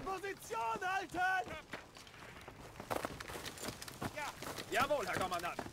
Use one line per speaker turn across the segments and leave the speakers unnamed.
Position halten!
Ja. Jawohl, Herr Kommandant.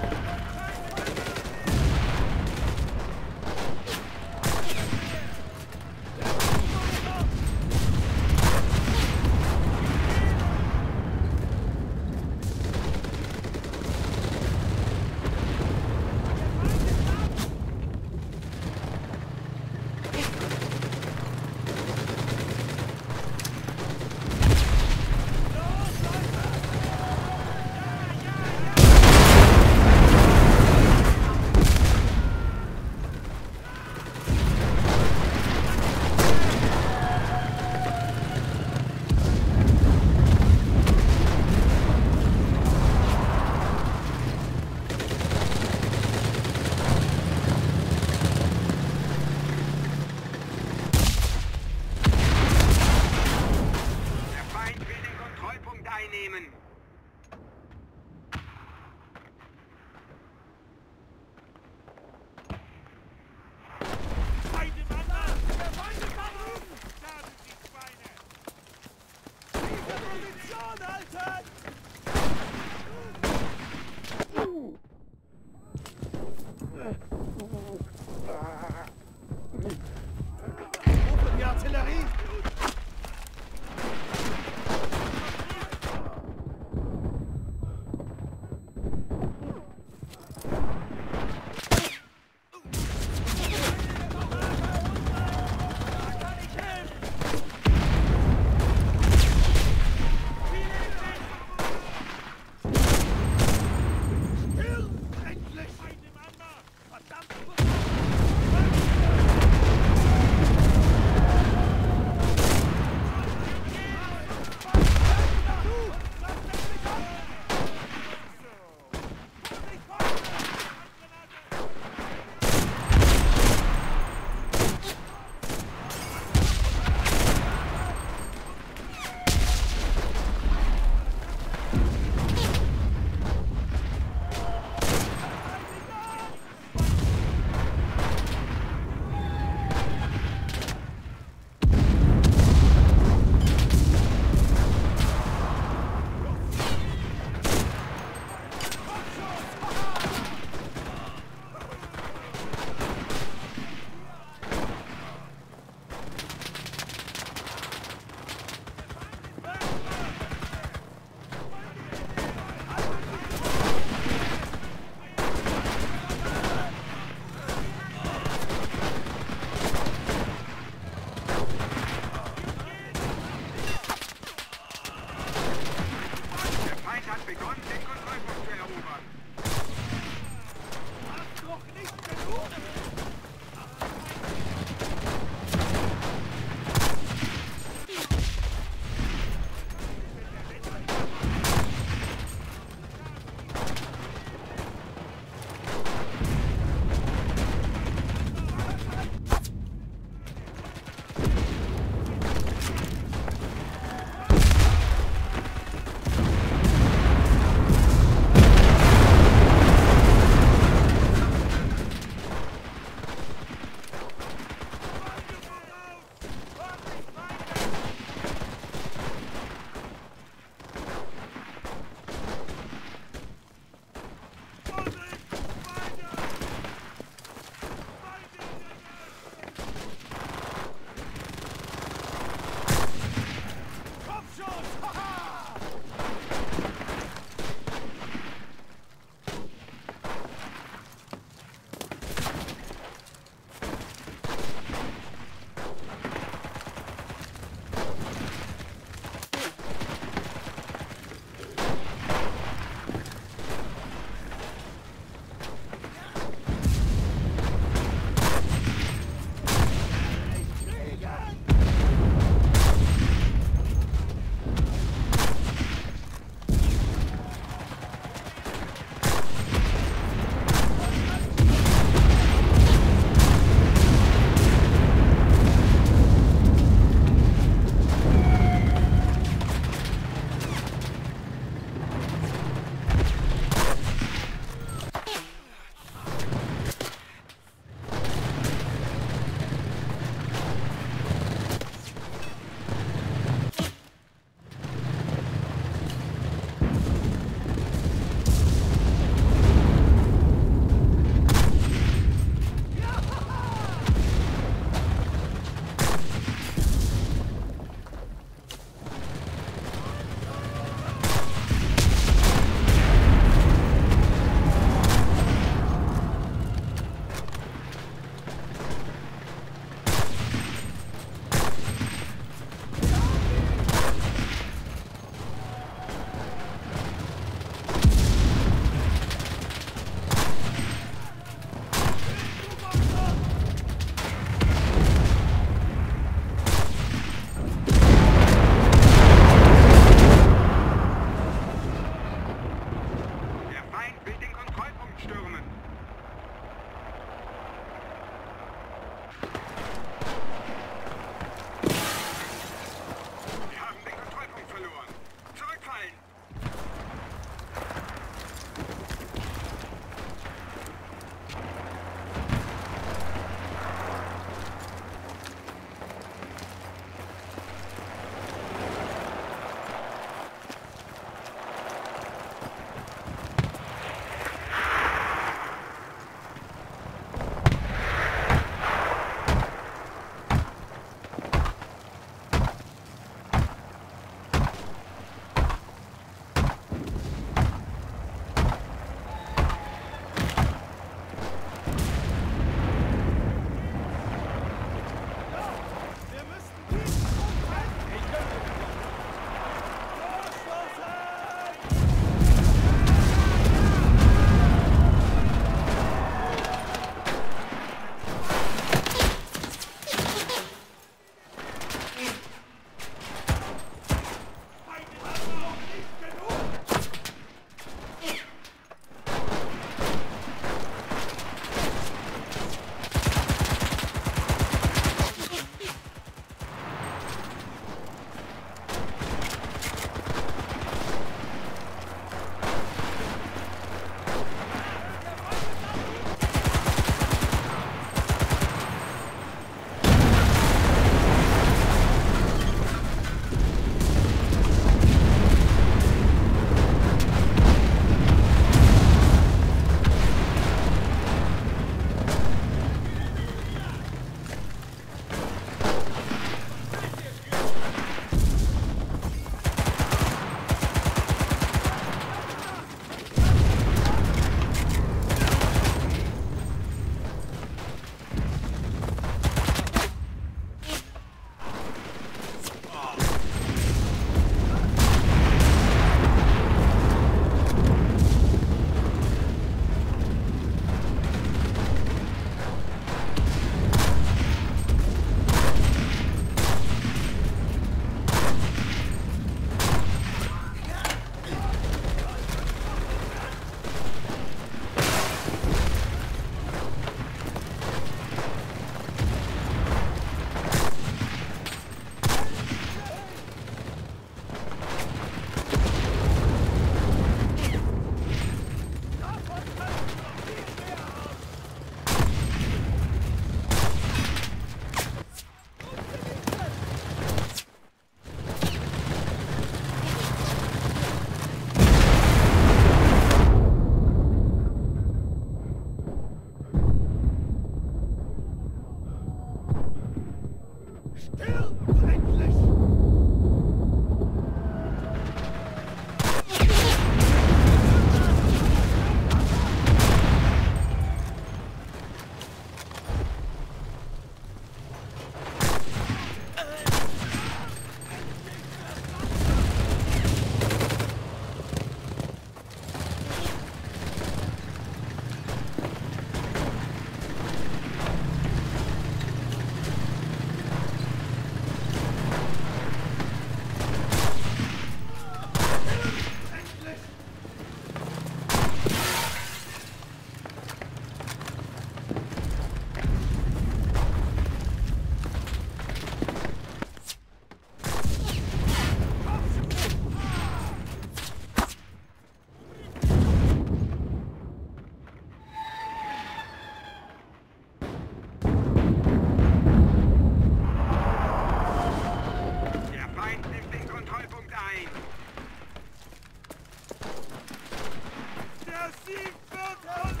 assim, canto!